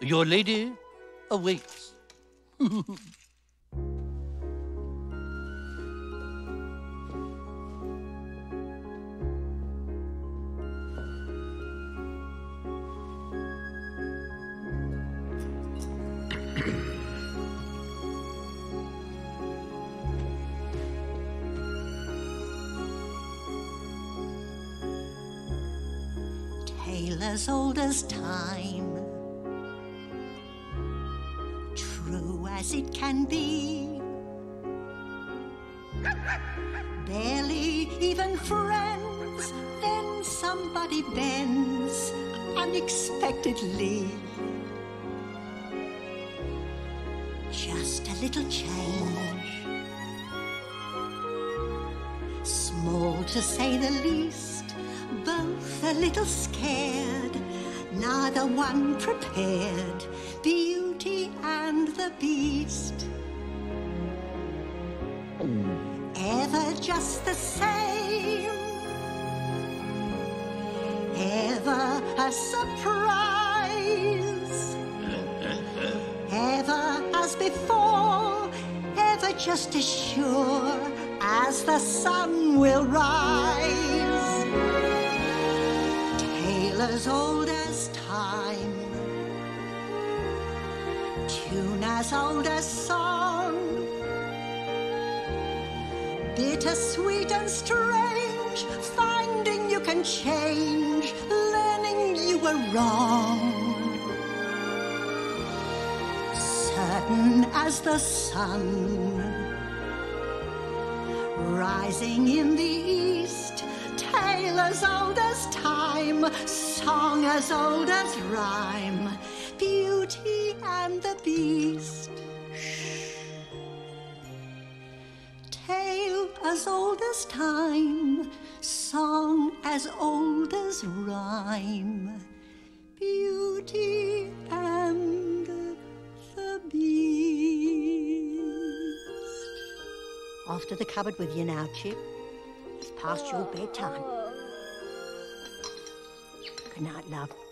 Your lady awaits. as old as time, true as it can be. Barely even friends, then somebody bends unexpectedly. Just a little change, small to say the least, both a little scared, neither one prepared. Beauty and the Beast. Ever just the same, ever a surprise, ever as before, ever just as sure as the sun will rise. As old as time, tune as old as song, bitter, sweet, and strange, finding you can change, learning you were wrong. Certain as the sun rising in the east, song as old as rhyme, beauty and the beast. Tale as old as time, song as old as rhyme, beauty and the beast. Off to the cupboard with you now, Chip. It's past your bedtime. Night, love.